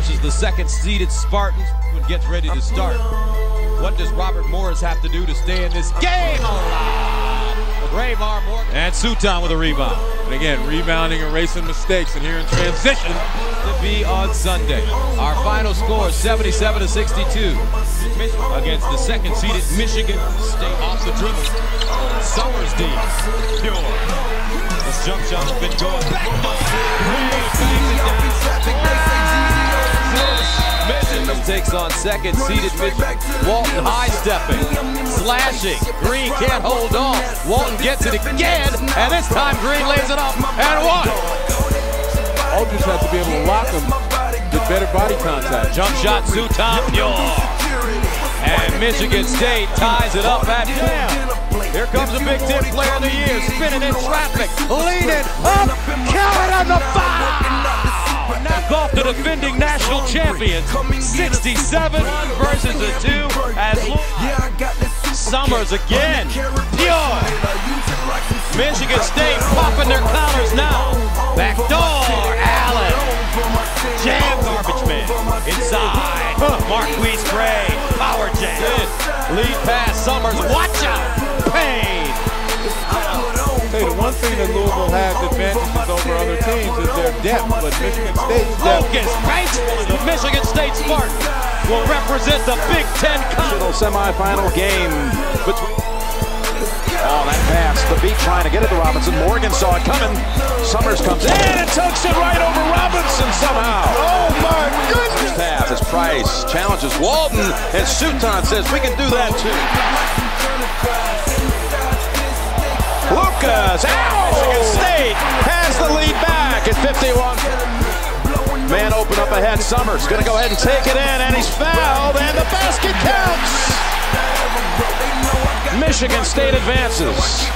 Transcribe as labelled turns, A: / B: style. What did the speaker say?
A: versus the second-seeded Spartans and gets ready to start. What does Robert Morris have to do to stay in this game alive? Raymar Morgan. And Suton with a rebound.
B: And again, rebounding, erasing mistakes, and here in transition.
A: To be on Sunday. Our final score is 77 to 62 against the second seeded Michigan State. Off the dribble. Summers deep. Pure. This jump shot has been going back. Michigan takes on second seeded Michigan. Walton high stepping, slashing. Green can't hold on. Walton gets it again, and this time Green lays it up and one.
B: Aldrich has to be able to lock him, get better body contact.
A: Jump shot, Pure. And Michigan State ties it up at four. Here comes a Big Ten Player of the Year, spinning in traffic, leaning up, count on the foul. Knock off the defending national champions. 67 versus a two as Summers again. Pure. Michigan State popping their collars now. Backdoor. Allen. Jam garbage man. Inside. Marquise Gray. Power jam. Lead pass. Summers. Watch out. Payne.
B: Hey, the one thing that Louisville has advantages over other teams is their depth, but Michigan State's depth.
A: Lucas Banks, the Michigan State Spartans, will represent the Big Ten
C: Conference semifinal game between. Oh, that pass. Thabeet trying to get it to Robinson. Morgan saw it coming. Summers comes in and it tucks it right over Robinson somehow.
B: Oh, my goodness.
C: Pass as Price challenges Walton, and Suton says, we can do that too. Lucas, ow! Michigan State has the lead back at 51. Man open up ahead. Summers going to go ahead and take it in, and he's fouled, and the basket counts. Michigan State advances.